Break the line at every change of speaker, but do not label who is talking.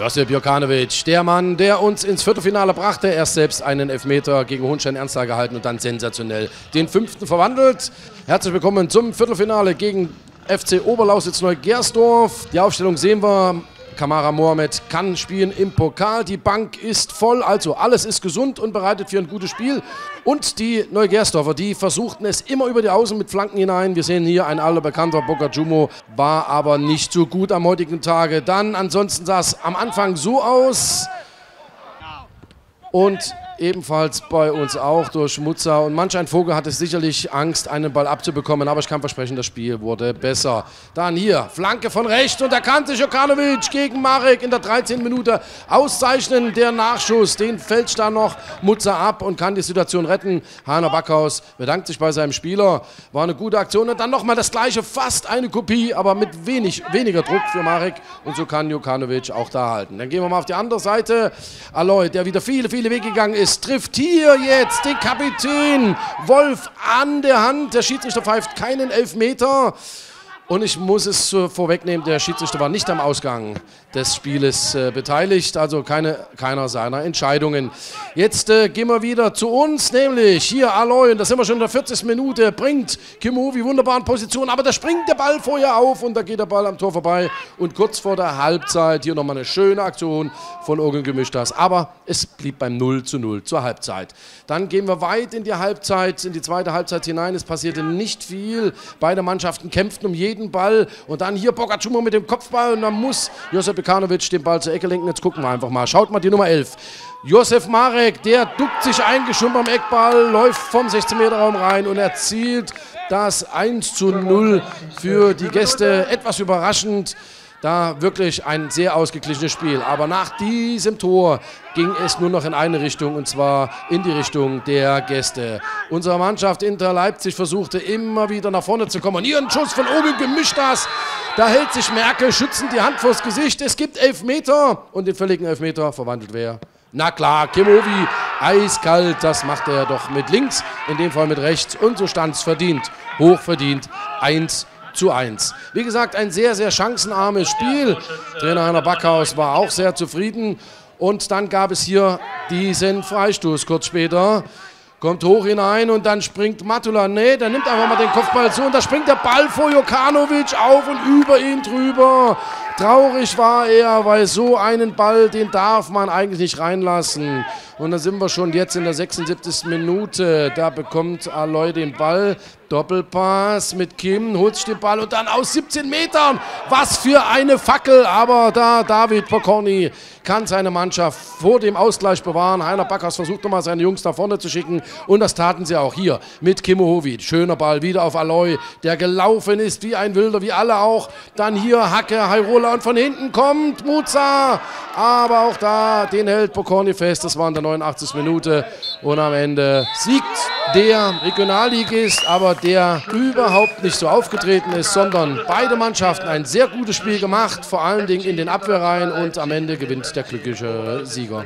Josip Jokanovic, der Mann, der uns ins Viertelfinale brachte. Erst selbst einen Elfmeter gegen Hohenstein Ernstthal gehalten und dann sensationell den fünften verwandelt. Herzlich willkommen zum Viertelfinale gegen FC Oberlausitz Neugersdorf. Die Aufstellung sehen wir. Kamara Mohamed kann spielen im Pokal. Die Bank ist voll, also alles ist gesund und bereitet für ein gutes Spiel. Und die Neugersdorfer, die versuchten es immer über die Außen mit Flanken hinein. Wir sehen hier ein alter bekannter Bocajumo, war aber nicht so gut am heutigen Tage. Dann ansonsten sah es am Anfang so aus. Und ebenfalls bei uns auch durch Mutzer. Und manch ein Vogel hatte sicherlich Angst, einen Ball abzubekommen, aber ich kann versprechen, das Spiel wurde besser. Dann hier, Flanke von rechts und da kann sich Jokanovic gegen Marek in der 13. Minute auszeichnen. Der Nachschuss, den fälscht da noch Mutzer ab und kann die Situation retten. Hanna Backhaus bedankt sich bei seinem Spieler. War eine gute Aktion und dann nochmal das gleiche, fast eine Kopie, aber mit wenig, weniger Druck für Marek. Und so kann Jokanovic auch da halten. Dann gehen wir mal auf die andere Seite. Aloy, der wieder viele, viele Wege gegangen ist Davis trifft hier jetzt den Kapitän Wolf an der Hand. Der Schiedsrichter pfeift keinen Elfmeter. Und ich muss es vorwegnehmen, der Schiedsrichter war nicht am Ausgang des Spieles äh, beteiligt, also keine, keiner seiner Entscheidungen. Jetzt äh, gehen wir wieder zu uns, nämlich hier Aloy, und da sind wir schon in der 40. Minute, bringt Kimovi wunderbar in Position, aber da springt der Ball vorher auf und da geht der Ball am Tor vorbei. Und kurz vor der Halbzeit hier nochmal eine schöne Aktion von Ogen Gemischtas, aber es blieb beim 0 zu 0 zur Halbzeit. Dann gehen wir weit in die Halbzeit, in die zweite Halbzeit hinein, es passierte nicht viel, beide Mannschaften kämpften um jeden jeden Ball. Und dann hier Bogacumo mit dem Kopfball. Und dann muss Josef Bekanovic den Ball zur Ecke lenken. Jetzt gucken wir einfach mal. Schaut mal die Nummer 11. Josef Marek, der duckt sich eingeschoben am Eckball, läuft vom 16-Meter-Raum rein und erzielt das 1 zu 0 für die Gäste. Etwas überraschend da wirklich ein sehr ausgeglichenes Spiel. Aber nach diesem Tor ging es nur noch in eine Richtung und zwar in die Richtung der Gäste. Unsere Mannschaft Inter Leipzig versuchte immer wieder nach vorne zu kommen. Und hier ein Schuss von oben gemischt das. Da hält sich Merkel schützend die Hand vors Gesicht. Es gibt Elfmeter und den völligen Elfmeter verwandelt wer? Na klar, Kimovi, eiskalt, das macht er doch mit links, in dem Fall mit rechts. Und so stand es verdient, hochverdient, 1 zu 1. Wie gesagt, ein sehr, sehr chancenarmes Spiel. Trainer Heiner Backhaus war auch sehr zufrieden. Und dann gab es hier diesen Freistoß kurz später. Kommt hoch hinein und dann springt Matula. Nee, der nimmt einfach mal den Kopfball zu und da springt der Ball vor Jokanovic auf und über ihn drüber. Traurig war er, weil so einen Ball, den darf man eigentlich nicht reinlassen. Und da sind wir schon jetzt in der 76. Minute. Da bekommt Aloy den Ball. Doppelpass mit Kim, holt sich den Ball und dann aus 17 Metern. Was für eine Fackel. Aber da David Pokorny kann seine Mannschaft vor dem Ausgleich bewahren. Heiner Backhaus versucht nochmal seine Jungs nach vorne zu schicken. Und das taten sie auch hier mit Kim Hovid. Schöner Ball wieder auf Aloy, der gelaufen ist wie ein Wilder, wie alle auch. Dann hier Hacke, Hairola und von hinten kommt Muza. Aber auch da, den hält Pokorny fest. Das war in der 89. Minute. Und am Ende siegt der Regionalligist, aber der überhaupt nicht so aufgetreten ist, sondern beide Mannschaften ein sehr gutes Spiel gemacht, vor allen Dingen in den Abwehrreihen und am Ende gewinnt der glückliche Sieger.